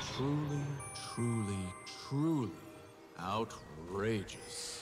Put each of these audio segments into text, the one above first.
Truly, truly, truly outrageous.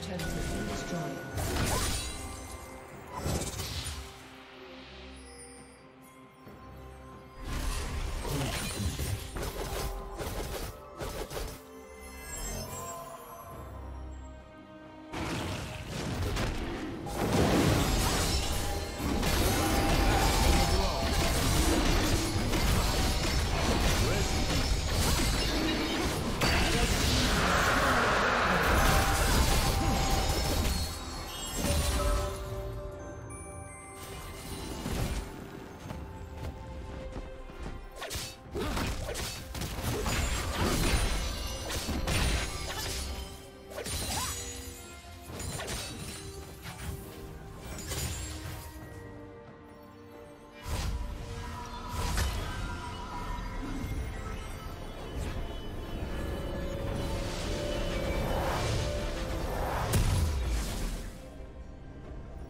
team's turret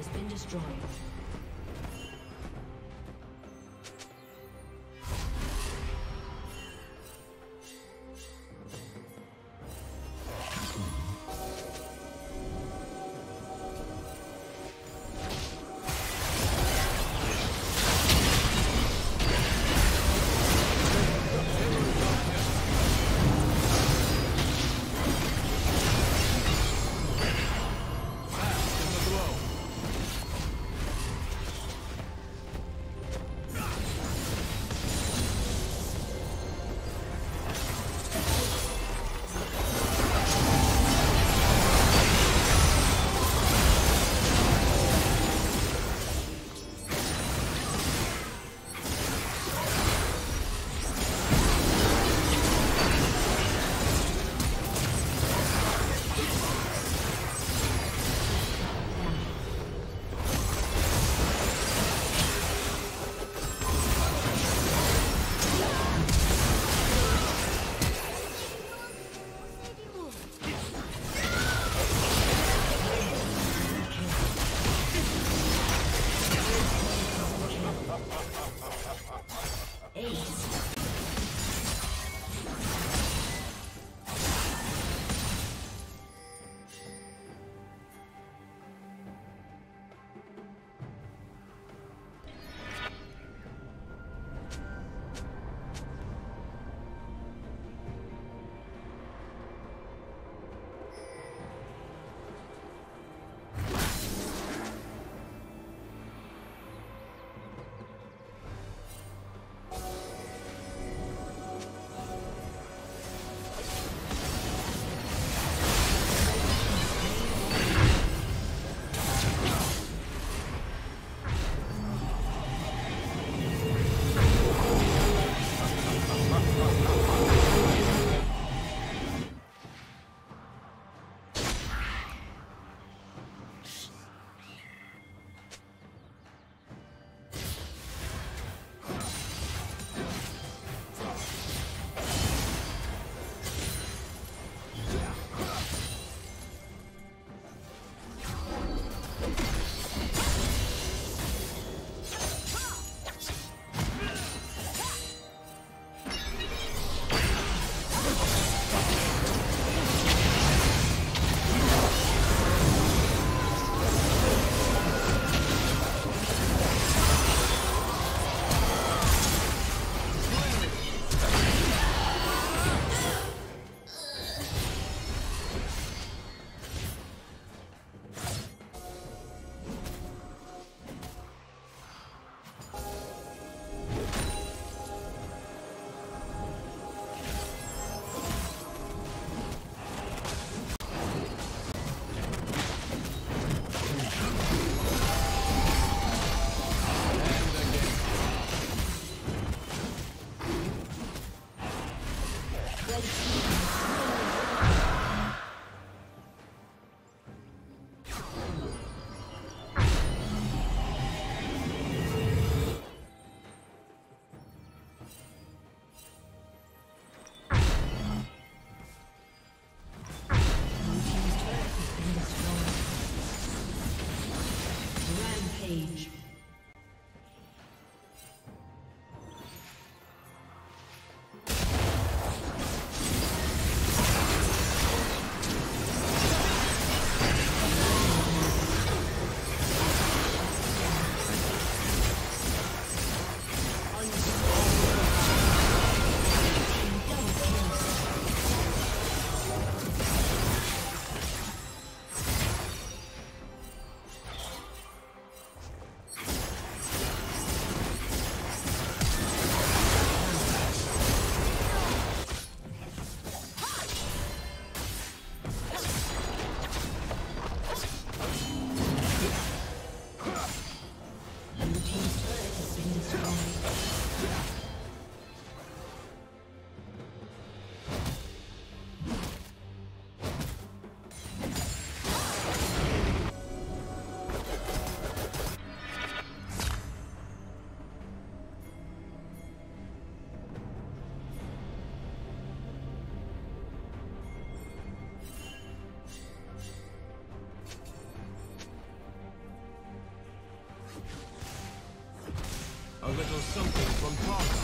has been destroyed. Red team. Something from Tara.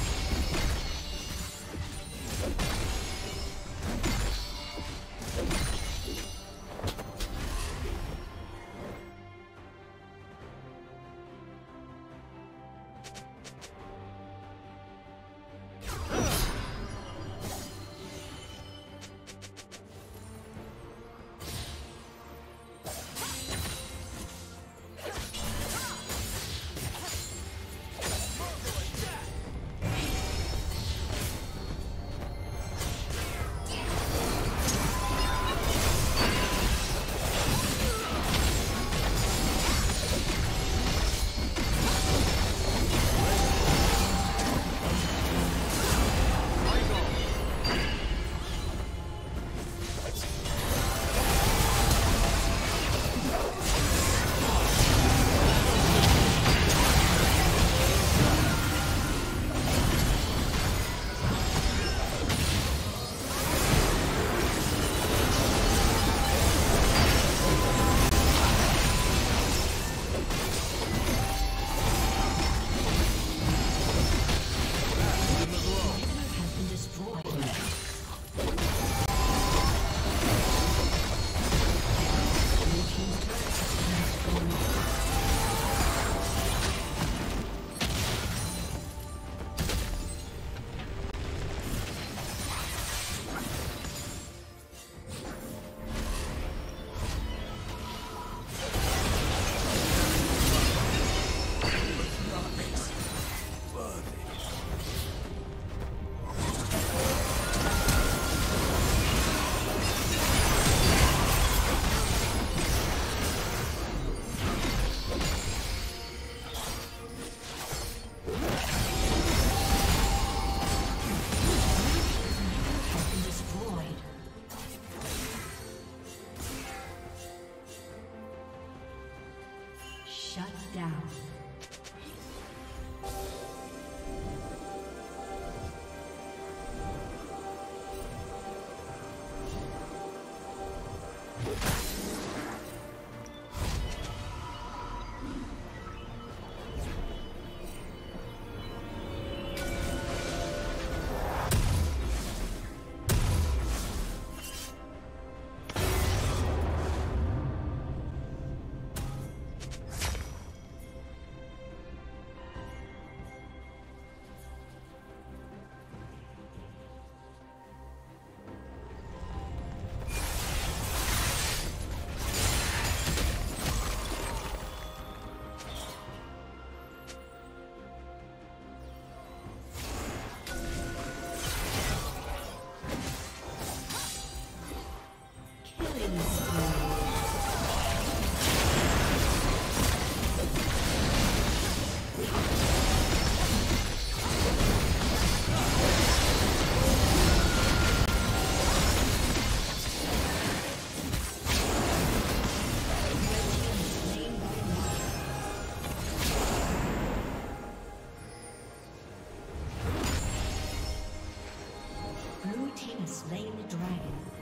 Slain the dragon.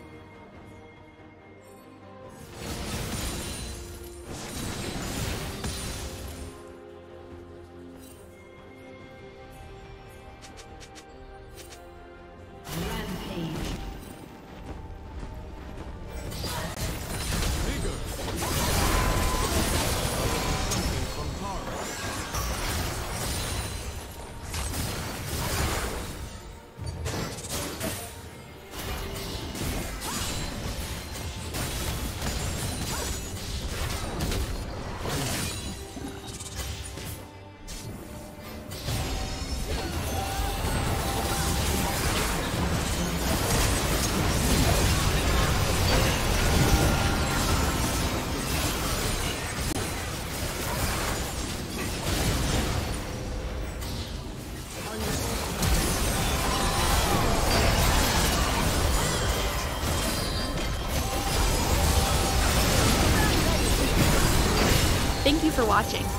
Watching.